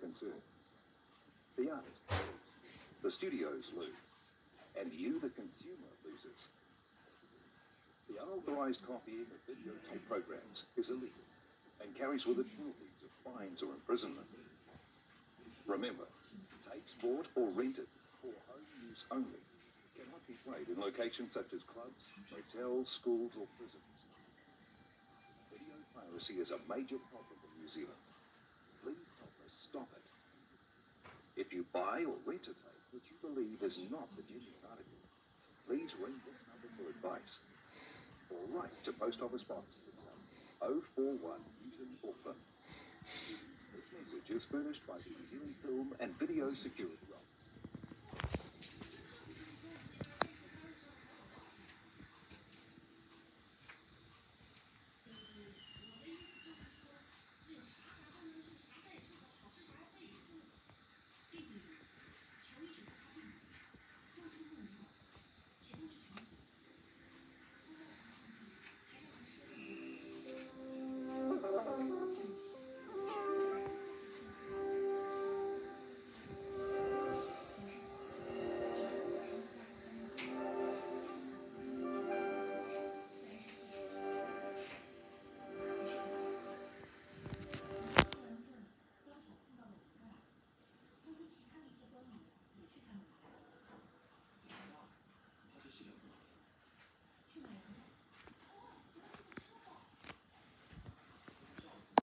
concern. The artist lose, the studios lose, and you, the consumer, loses. The unauthorized copying of videotape programs is illegal and carries with it penalties of fines or imprisonment. Remember, tapes bought or rented for home use only cannot be played in locations such as clubs, hotels, schools, or prisons. Video piracy is a major problem in New Zealand. Stop it. If you buy or rent a tape which you believe is not the genuine article, please ring this number for advice. Or write to Post Office Box 041 Newton, Auckland. This message is furnished by the New Zealand Film and Video Security Office.